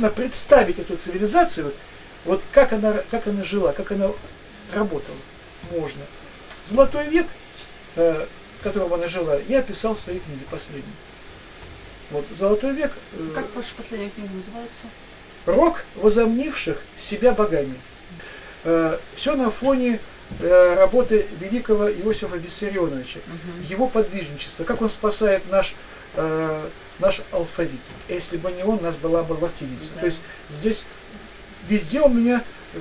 можно представить эту цивилизацию, вот как она, как она жила, как она работала? Можно. Золотой век, э, в котором она жила, я описал в своей книге последней. Вот, Золотой век... Э, как ваша последняя книга называется? Рок возомнивших себя богами. Э, все на фоне работы великого Иосифа Виссарионовича, угу. его подвижничество, как он спасает наш, э, наш алфавит. Если бы не он, у нас была бы латиница. Да. То есть здесь везде у меня э,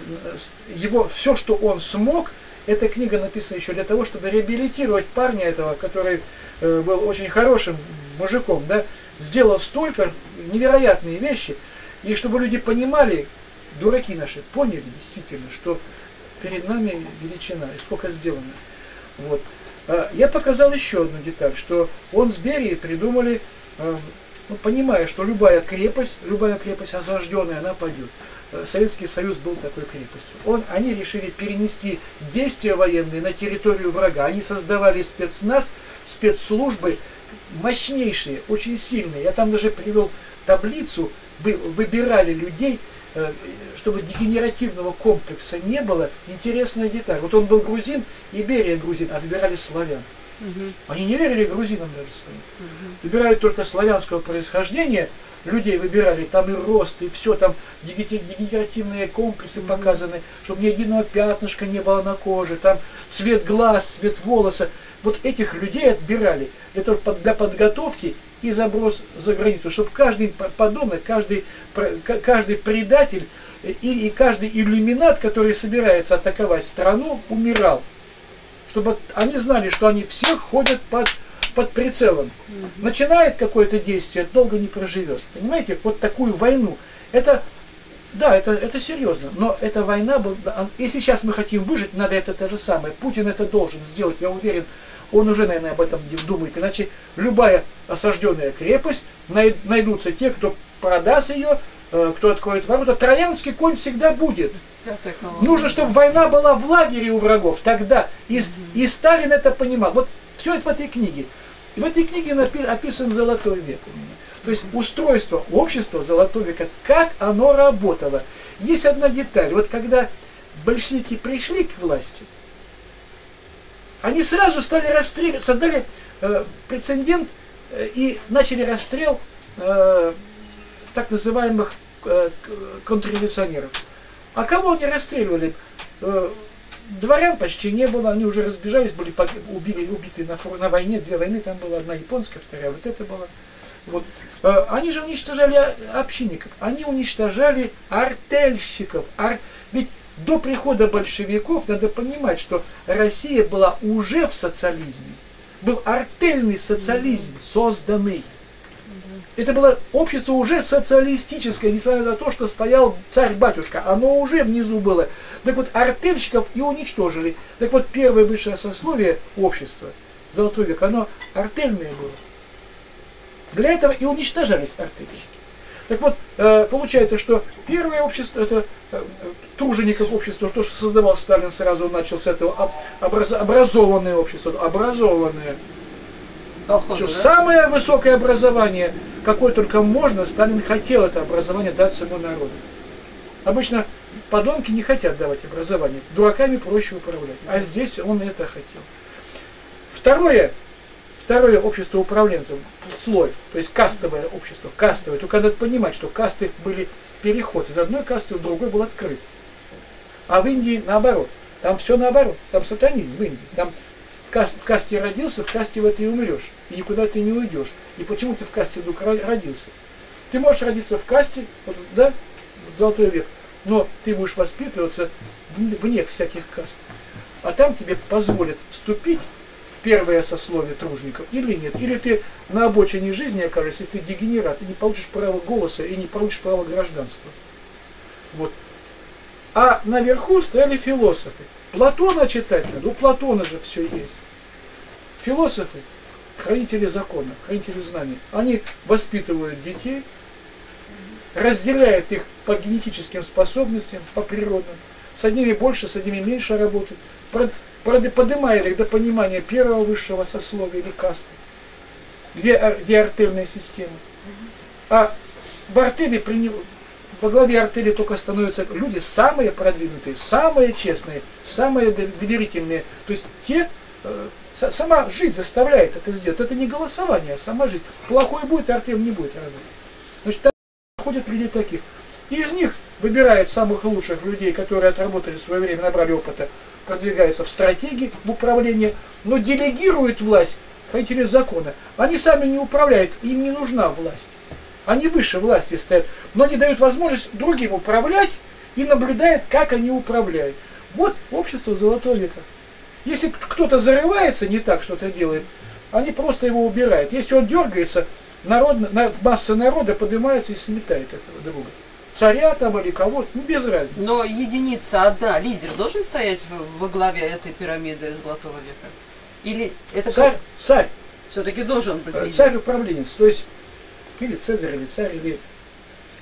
его все, что он смог, эта книга написана еще для того, чтобы реабилитировать парня этого, который э, был очень хорошим мужиком, да, сделал столько невероятные вещи, и чтобы люди понимали, дураки наши, поняли действительно, что перед нами величина, и сколько сделано. Вот. А я показал еще одну деталь, что он с Берией придумали, э, ну, понимая, что любая крепость, любая крепость осажденная, она пойдет. Э, Советский Союз был такой крепостью. Он, они решили перенести действия военные на территорию врага. Они создавали спецназ, спецслужбы мощнейшие, очень сильные. Я там даже привел таблицу, выбирали людей, э, чтобы дегенеративного комплекса не было. Интересная деталь. Вот он был грузин, Иберия грузин, а выбирали славян. Угу. Они не верили грузинам даже своим. Угу. Выбирали только славянского происхождения, людей выбирали, там и рост, и все, там дегенеративные комплексы mm-hmm. показаны, чтобы ни единого пятнышка не было на коже, там цвет глаз, цвет волоса. Вот этих людей отбирали. Это для подготовки и заброс за границу, чтобы каждый подонок, каждый, каждый предатель и, и каждый иллюминат, который собирается атаковать страну, умирал. Чтобы они знали, что они все ходят под под прицелом. Начинает какое-то действие, долго не проживет. Понимаете, вот такую войну. Это, да, это, это серьезно, но эта война была... Если сейчас мы хотим выжить, надо это то же самое. Путин это должен сделать, я уверен. Он уже, наверное, об этом думает. Иначе любая осажденная крепость, найдутся те, кто продаст ее, э, кто откроет ворота. Троянский конь всегда будет. Нужно, чтобы война была в лагере у врагов. Тогда и, и Сталин это понимал. Вот все это в этой книге. В этой книге описан золотой век у меня. То есть устройство общества золотого века, как оно работало. Есть одна деталь. Вот когда большевики пришли к власти, они сразу стали расстреливать, создали э, прецедент э, и начали расстрел э, так называемых э, контрреволюционеров. А кого они расстреливали? Э, Дворян почти не было, они уже разбежались, были убили, убиты на, на войне, две войны там была, одна японская, вторая вот это была. Вот. Э, они же уничтожали общинников, они уничтожали артельщиков. Ар... Ведь до прихода большевиков надо понимать, что Россия была уже в социализме. Был артельный социализм созданный. Это было общество уже социалистическое, несмотря на то, что стоял царь-батюшка. Оно уже внизу было. Так вот, артельщиков и уничтожили. Так вот, первое высшее сословие общества, золотой век, оно артельное было. Для этого и уничтожались артельщики. Так вот, э, получается, что первое общество, это э, тружеников общества, то, что создавал Сталин, сразу начал с этого образованное общество, образованное. Колхозы, да? Самое высокое образование, какое только можно, Сталин хотел это образование дать своему народу. Обычно подонки не хотят давать образование. Дураками проще управлять. А здесь он это хотел. Второе, второе общество управленцев, слой, то есть кастовое общество, кастовое. Только надо понимать, что касты были переход из одной касты в другой был открыт. А в Индии наоборот. Там все наоборот. Там сатанизм в Индии. Там в касте, родился, в касте в этой и умрешь. И никуда ты не уйдешь. И почему ты в касте вдруг родился? Ты можешь родиться в касте, вот, да, вот золотой век, но ты будешь воспитываться вне всяких каст. А там тебе позволят вступить в первое сословие тружников или нет. Или ты на обочине жизни окажешься, если ты дегенерат, и не получишь права голоса, и не получишь права гражданства. Вот. А наверху стояли философы. Платона читать надо, у Платона же все есть. Философы, хранители закона, хранители знаний, они воспитывают детей, разделяют их по генетическим способностям, по природным. С одними больше, с одними меньше работают. Поднимает их до понимания первого высшего сословия или касты, где, где артельная система. А в артели во главе артели только становятся люди самые продвинутые, самые честные, самые доверительные. То есть те, э, сама жизнь заставляет это сделать. Это не голосование, а сама жизнь. Плохой будет, артель не будет работать. Значит, там ходят люди таких. Из них выбирают самых лучших людей, которые отработали в свое время, набрали опыта, продвигаются в стратегии, в управлении, но делегируют власть хранители закона. Они сами не управляют, им не нужна власть. Они выше власти стоят, но они дают возможность другим управлять и наблюдают, как они управляют. Вот общество золотого века. Если кто-то зарывается не так, что-то делает, они просто его убирают. Если он дергается, народ, масса народа поднимается и сметает этого друга. Царя там или кого-то, ну без разницы. Но единица одна, лидер должен стоять во главе этой пирамиды Золотого века? Или это царь, как... царь. Все-таки должен быть лидер. Царь управленец. То есть или Цезарь, или царь, или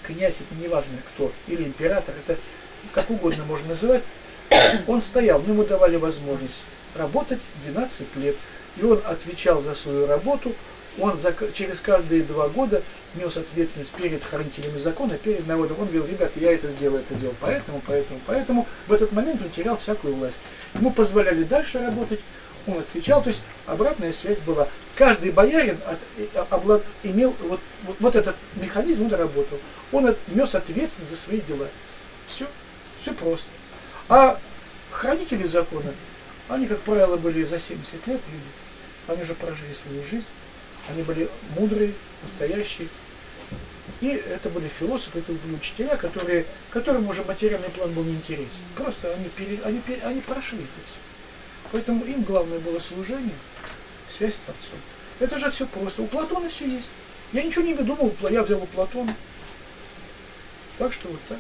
князь, это неважно кто, или император, это как угодно можно называть, он стоял, ему давали возможность работать 12 лет, и он отвечал за свою работу, он за, через каждые два года нес ответственность перед хранителями закона, перед народом. Он говорил, ребята, я это сделал, это сделал, поэтому, поэтому, поэтому. В этот момент он терял всякую власть. Ему позволяли дальше работать, он отвечал, то есть обратная связь была. Каждый боярин от, э, облад, имел вот, вот, вот этот механизм, он работал. Он от, нес ответственность за свои дела. Все, все просто. А хранители закона, они, как правило, были за 70 лет люди. Они же прожили свою жизнь. Они были мудрые, настоящие. И это были философы, это были учителя, которые, которым уже материальный план был неинтересен. Просто они, пере, они, они прошли это все. Поэтому им главное было служение, связь с Творцом. Это же все просто. У Платона все есть. Я ничего не выдумал, я взял у Платона. Так что вот так.